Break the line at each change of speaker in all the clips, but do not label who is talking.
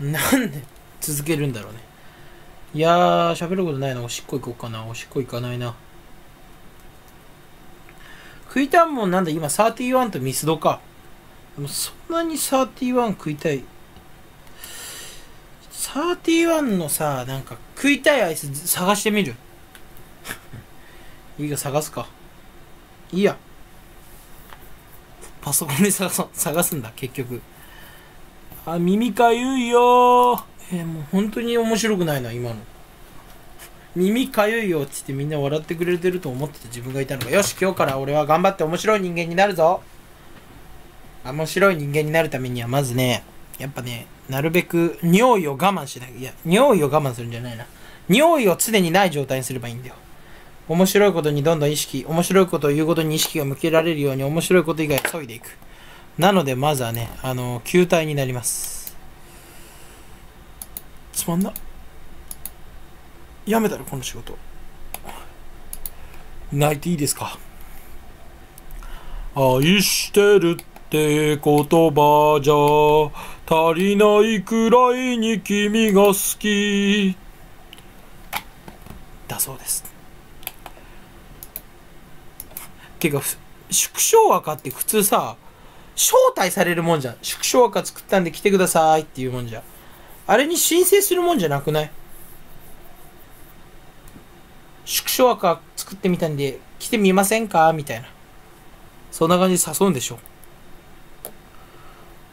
なんで続けるんだろうね。いやー、喋ることないな。おしっこ行こうかな。おしっこ行かないな。食いたいもんなんだ今31とミスドか。でもそんなに31食いたい。31のさ、なんか食いたいアイス探してみる？いいか探すか。いいや。パソコンで探探すんだ、結局。あ、耳かゆいよえーもう本当に面白くないな、今の。耳かゆいよって言ってみんな笑ってくれてると思ってた自分がいたのが、よし、今日から俺は頑張って面白い人間になるぞ面白い人間になるためには、まずね、やっぱね、なるべく尿意を我慢しなきゃ、いや、尿意を我慢するんじゃないな。尿意を常にない状態にすればいいんだよ。面白いことにどんどん意識、面白いことを言うことに意識が向けられるように面白いこと以外削いでいく。なので、まずはね、あの、球体になります。つまんな。やめたら、この仕事。泣いていいですか？愛してるって言葉じゃ足りないくらいに君が好き。だそうです。てか、縮小赤って普通さ、招待されるもんじゃん。縮小赤作ったんで来てくださいっていうもんじゃ。あれに申請するもんじゃなくない？縮小赤作ってみたんで来てみませんか？みたいな。そんな感じで誘うんでしょ。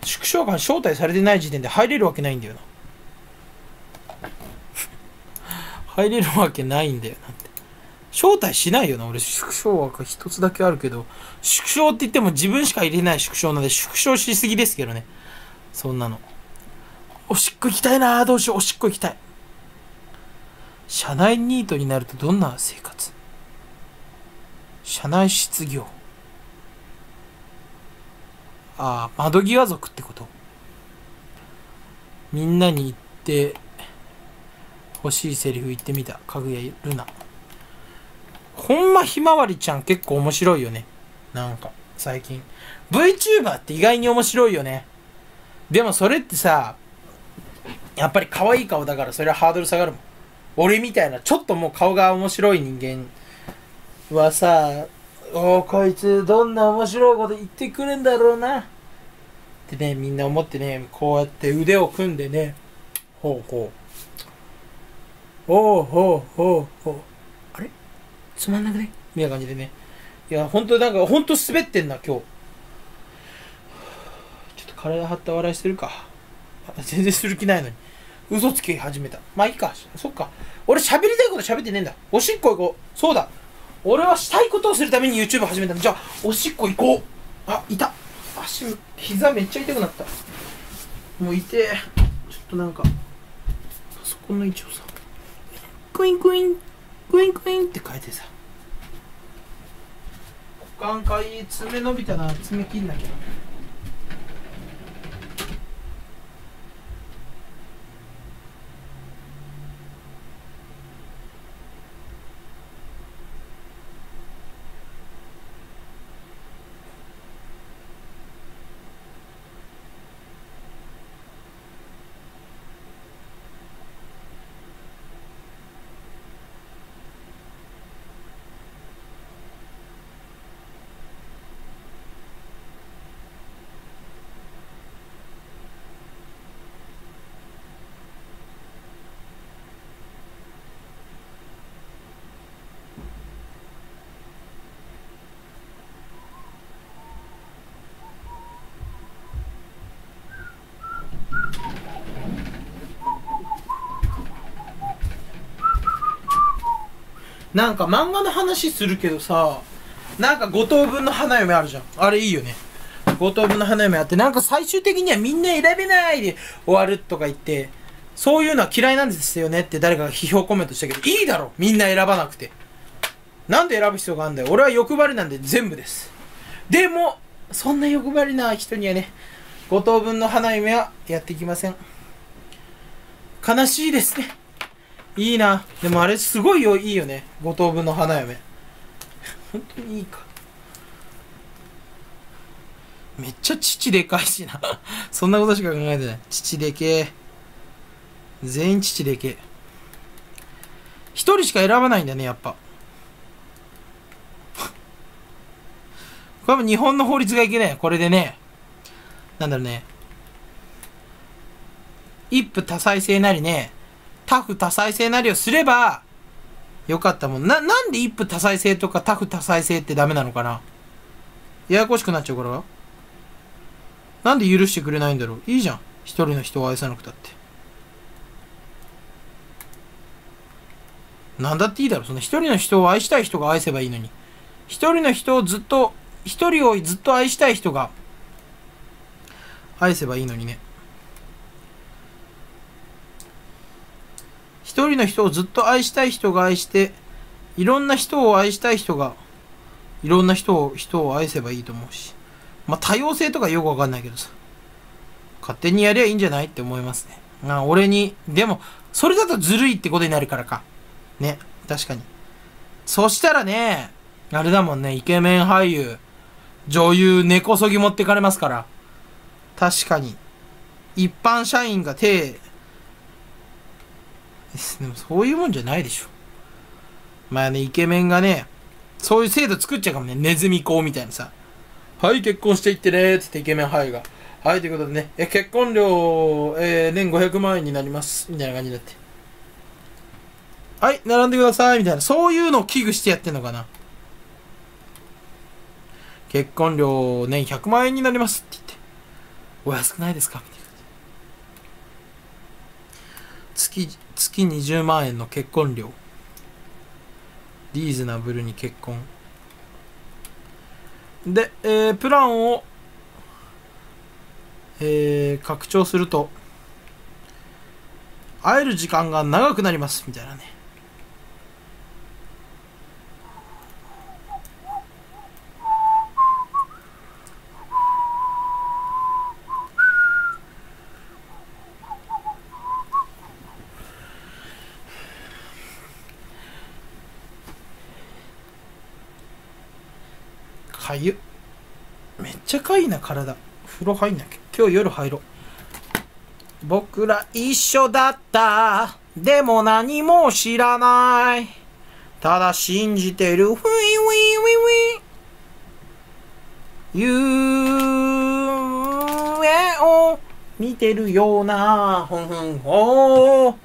縮小赤に招待されてない時点で入れるわけないんだよな。入れるわけないんだよなって。招待しないよな。俺、縮小赤一つだけあるけど、縮小って言っても自分しか入れない縮小なんで、縮小しすぎですけどね。そんなの。おしっこ行きたいなどうしよう、おしっこ行きたい。社内ニートになるとどんな生活？社内失業。ああ、窓際族ってこと？みんなに言って欲しいセリフ言ってみた。かぐやルナ。ほんまひまわりちゃん結構面白いよね。なんか、最近。VTuber って意外に面白いよね。でもそれってさ、やっぱり可愛い顔だからそれはハードル下がるもん。俺みたいな、ちょっともう顔が面白い人間はさ、おお、こいつどんな面白いこと言ってくるんだろうな。ってね、みんな思ってね、こうやって腕を組んでね、ほうほう。おうほうほうほう。つまんなくね？みたいな感じでね。いや、ほんとなんか、ほんと滑ってんな、今日。ちょっと体張った笑いしてるか。全然する気ないのに。嘘つき始めた。まあいいか。そっか。俺喋りたいこと喋ってねえんだ。おしっこ行こう。そうだ。俺はしたいことをするために YouTube 始めたんだ。じゃあ、おしっこ行こう。あ、いた。足、膝めっちゃ痛くなった。もう痛え。ちょっとなんか、パソコンの位置をさ、クインクイン、クインクインって書いてさ。股間かいい爪伸びたな。爪切んなきゃ。なんか漫画の話するけどさ、なんか五等分の花嫁あるじゃん。あれいいよね。五等分の花嫁あって、なんか最終的にはみんな選べないで終わるとか言って、そういうのは嫌いなんですよねって誰かが批評コメントしたけど、いいだろみんな選ばなくて。なんで選ぶ必要があるんだよ。俺は欲張りなんで全部です。でも、そんな欲張りな人にはね、五等分の花嫁はやっていきません。悲しいですね。いいな。でもあれすごいよ、いいよね。五等分の花嫁。本当にいいか。めっちゃ父でかいしな。そんなことしか考えてない。父でけえ。全員父でけえ。一人しか選ばないんだね、やっぱ。これも日本の法律がいけない。これでね、なんだろうね。一夫多妻制なりね、多夫多妻制なりをすれば、よかったもん。な、なんで一夫多妻制とか多夫多妻制ってダメなのかな？ややこしくなっちゃうからなんで許してくれないんだろう？いいじゃん。一人の人を愛さなくたって。なんだっていいだろ。その一人の人を愛したい人が愛せばいいのに。一人の人をずっと、一人をずっと愛したい人が愛せばいいのにね。一人の人をずっと愛したい人が愛して、いろんな人を愛したい人が、いろんな人を、人を愛せばいいと思うし。まあ、多様性とかよくわかんないけどさ。勝手にやりゃいいんじゃないって思いますね。あ俺に、でも、それだとずるいってことになるからか。ね、確かに。そしたらね、あれだもんね、イケメン俳優、女優、根こそぎ持ってかれますから。確かに。一般社員が手、でもそういうもんじゃないでしょ。まあね、イケメンがね、そういう制度作っちゃうかもね。ネズミ講みたいなさ。はい、結婚していってねつってイケメン俳優が。はい、ということでね、え結婚料、えー、年500万円になります。みたいな感じになって。はい、並んでください。みたいな。そういうのを危惧してやってんのかな。結婚料年100万円になりますって言って。お安くないですか？みたいな。月、月20万円の結婚料。リーズナブルに結婚。で、えー、プランを、えー、拡張すると、会える時間が長くなります、みたいなね。かゆめっちゃかいな体。風呂入んなきゃ。今日夜入ろう。僕ら一緒だった。でも何も知らない。ただ信じてる。ウィンウィンウィンウィ夢を見てるような。ふんふんほ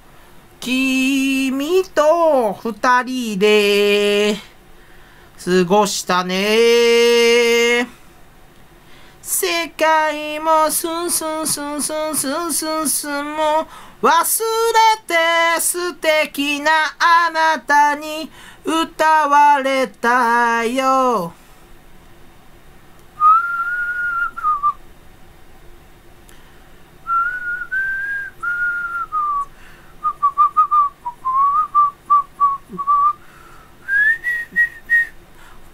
君と二人で。過ごしたね。世界もスンスンスンスンスンスンスンも忘れて素敵なあなたに歌われたよ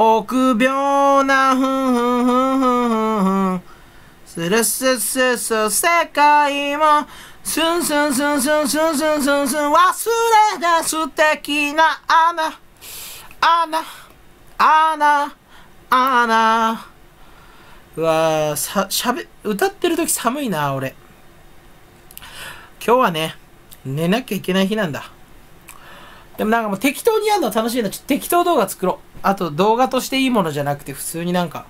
臆病なふんふんふんふんふんスルススス世界もスンスンスンスンスンスンスンスン忘れた素敵なアナアナアナアナうわさしゃべ歌ってる時寒いな俺今日はね寝なきゃいけない日なんだでもなんかもう適当にやるの楽しいな。ちょっと適当動画作ろう。あと動画としていいものじゃなくて普通になんか、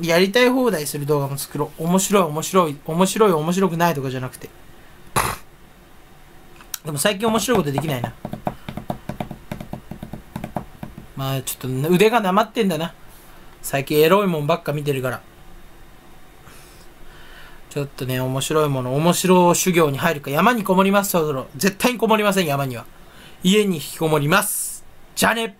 やりたい放題する動画も作ろう。面白い面白い、面白い面白くないとかじゃなくて。でも最近面白いことできないな。まあちょっと腕がなまってんだな。最近エロいもんばっか見てるから。ちょっとね、面白いもの、面白修行に入るか。山にこもります、そろそろ。絶対にこもりません、山には。家に引きこもります。じゃあね